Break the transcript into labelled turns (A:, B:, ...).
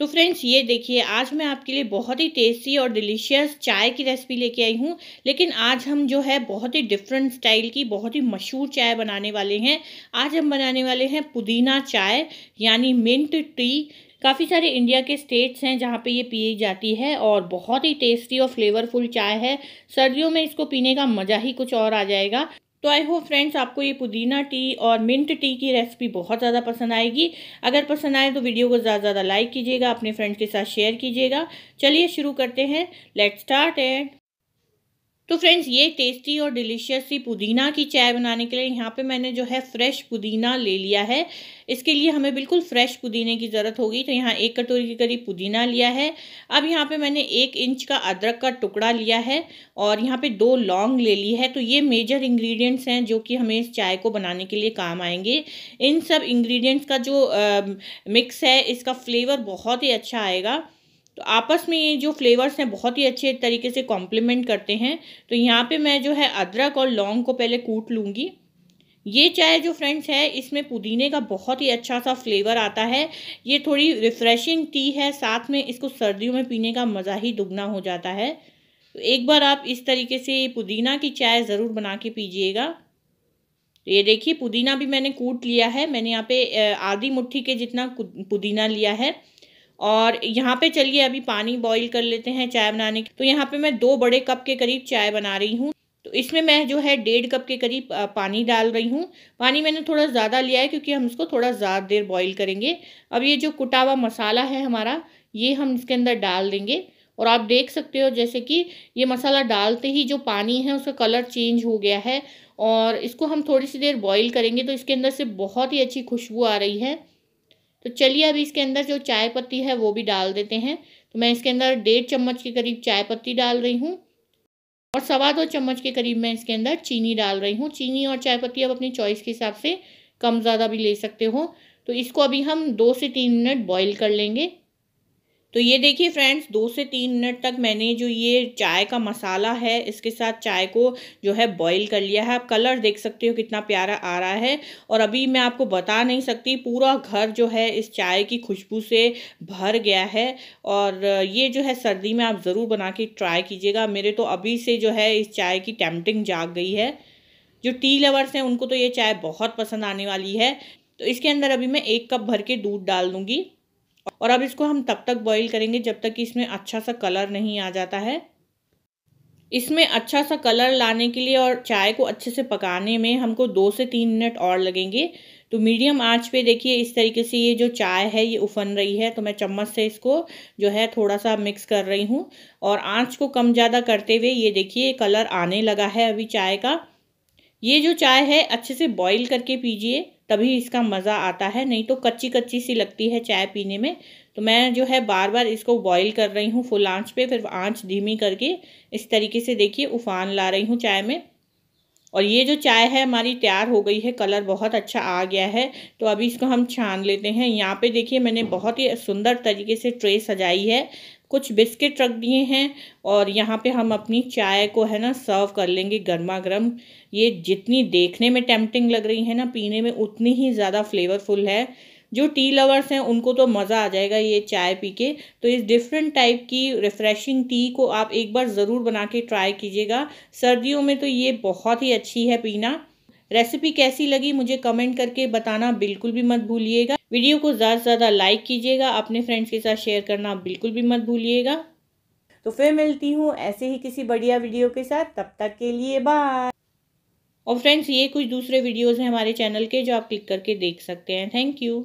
A: तो फ्रेंड्स, ये देखिए, आज मैं आपके लिए बहुत ही टेस्टी और डिलीशियस चाय की रेसिपी लेके आई हूँ, लेकिन आज हम जो है बहुत ही डिफरेंट स्टाइल की, बहुत ही मशहूर चाय बनाने वाले हैं। आज हम बनाने वाले हैं पुदीना चाय, यानी मिंट टी काफ़ी सारे इंडिया के स्टेट्स हैं जहाँ पे ये पी जाती है और बहुत ही टेस्टी और फ्लेवरफुल चाय है। सर्दियों में इसको पीने का मज़ा ही कुछ और आ जाएगा। तो आई होप फ्रेंड्स आपको ये पुदीना टी और मिंट टी की रेसिपी बहुत ज़्यादा पसंद आएगी। अगर पसंद आए तो वीडियो को ज़्यादा ज़्यादा लाइक कीजिएगा, अपने फ्रेंड्स के साथ शेयर कीजिएगा। चलिए शुरू करते हैं। लेट स्टार्ट एंड तो फ्रेंड्स, ये टेस्टी और डिलीशियस सी पुदीना की चाय बनाने के लिए यहाँ पे मैंने जो है फ्रेश पुदीना ले लिया है। इसके लिए हमें बिल्कुल फ्रेश पुदीने की ज़रूरत होगी तो यहाँ एक कटोरी के करीब पुदीना लिया है। अब यहाँ पे मैंने एक इंच का अदरक का टुकड़ा लिया है और यहाँ पे दो लौंग ले ली है। तो ये मेजर इंग्रेडिएंट्स हैं जो कि हमें इस चाय को बनाने के लिए काम आएँगे। इन सब इंग्रेडिएंट्स का जो मिक्स है, इसका फ्लेवर बहुत ही अच्छा आएगा। तो आपस में ये जो फ्लेवर्स हैं, बहुत ही अच्छे तरीके से कॉम्प्लीमेंट करते हैं। तो यहाँ पे मैं जो है अदरक और लौंग को पहले कूट लूँगी। ये चाय जो फ्रेंड्स है, इसमें पुदीने का बहुत ही अच्छा सा फ्लेवर आता है। ये थोड़ी रिफ़्रेशिंग टी है, साथ में इसको सर्दियों में पीने का मज़ा ही दुगना हो जाता है। तो एक बार आप इस तरीके से पुदीना की चाय ज़रूर बना के पीजिएगा। तो ये देखिए, पुदीना भी मैंने कूट लिया है। मैंने यहाँ पे आधी मुट्ठी के जितना पुदीना लिया है। और यहाँ पे चलिए अभी पानी बॉईल कर लेते हैं चाय बनाने की। तो यहाँ पे मैं दो बड़े कप के करीब चाय बना रही हूँ। तो इसमें मैं जो है डेढ़ कप के करीब पानी डाल रही हूँ। पानी मैंने थोड़ा ज़्यादा लिया है क्योंकि हम इसको थोड़ा ज़्यादा देर बॉईल करेंगे। अब ये जो कुटा हुआ मसाला है हमारा, ये हम इसके अंदर डाल देंगे। और आप देख सकते हो जैसे कि ये मसाला डालते ही जो पानी है उसका कलर चेंज हो गया है। और इसको हम थोड़ी सी देर बॉईल करेंगे तो इसके अंदर से बहुत ही अच्छी खुशबू आ रही है। तो चलिए अभी इसके अंदर जो चाय पत्ती है वो भी डाल देते हैं। तो मैं इसके अंदर डेढ़ चम्मच के करीब चाय पत्ती डाल रही हूँ और सवा दो चम्मच के करीब मैं इसके अंदर चीनी डाल रही हूँ। चीनी और चाय पत्ती आप अपनी चॉइस के हिसाब से कम ज़्यादा भी ले सकते हो। तो इसको अभी हम दो से तीन मिनट बॉईल कर लेंगे। तो ये देखिए फ्रेंड्स दो से तीन मिनट तक मैंने जो ये चाय का मसाला है, इसके साथ चाय को जो है बॉईल कर लिया है। आप कलर देख सकते हो कितना प्यारा आ रहा है और अभी मैं आपको बता नहीं सकती, पूरा घर जो है इस चाय की खुशबू से भर गया है और ये जो है सर्दी में आप ज़रूर बना के ट्राई कीजिएगा। मेरे तो अभी से जो है इस चाय की टेम्पटिंग जाग गई है। जो टी लवर्स हैं, उनको तो ये चाय बहुत पसंद आने वाली है। तो इसके अंदर अभी मैं एक कप भर के दूध डाल दूँगी। और अब इसको हम तब तक बॉईल करेंगे जब तक कि इसमें अच्छा सा कलर नहीं आ जाता है। इसमें अच्छा सा कलर लाने के लिए और चाय को अच्छे से पकाने में हमको दो से तीन मिनट और लगेंगे। तो मीडियम आँच पे देखिए इस तरीके से ये जो चाय है ये उफन रही है तो मैं चम्मच से इसको जो है थोड़ा सा मिक्स कर रही हूँ। और आँच को कम ज़्यादा करते हुए ये देखिए कलर आने लगा है अभी चाय का। ये जो चाय है, अच्छे से बॉईल करके पीजिए, तभी इसका मज़ा आता है। नहीं तो कच्ची कच्ची सी लगती है चाय पीने में। तो मैं जो है बार बार इसको बॉईल कर रही हूँ फुल आँच पे, फिर आँच धीमी करके इस तरीके से देखिए उफान ला रही हूँ चाय में। और ये जो चाय है हमारी तैयार हो गई है, कलर बहुत अच्छा आ गया है। तो अभी इसको हम छान लेते हैं। यहाँ पे देखिए मैंने बहुत ही सुंदर तरीके से ट्रे सजाई है। कुछ बिस्किट रख दिए हैं और यहाँ पे हम अपनी चाय को, है ना, सर्व कर लेंगे गर्मा गर्म ये जितनी देखने में टेम्पटिंग लग रही है ना, पीने में उतनी ही ज़्यादा फ्लेवरफुल है। जो टी लवर्स हैं, उनको तो मज़ा आ जाएगा ये चाय पी के। तो इस डिफरेंट टाइप की रिफ़्रेशिंग टी को आप एक बार ज़रूर बना के ट्राई कीजिएगा। सर्दियों में तो ये बहुत ही अच्छी है पीना। रेसिपी कैसी लगी मुझे कमेंट करके बताना बिल्कुल भी मत भूलिएगा। वीडियो को ज़्यादा से ज़्यादा लाइक कीजिएगा अपने फ्रेंड्स के साथ शेयर करना बिल्कुल भी मत भूलिएगा। तो फिर मिलती हूँ ऐसे ही किसी बढ़िया वीडियो के साथ तब तक के लिए बाय और फ्रेंड्स ये कुछ दूसरे वीडियोज़ हैं हमारे चैनल के जो आप क्लिक करके देख सकते हैं। Thank you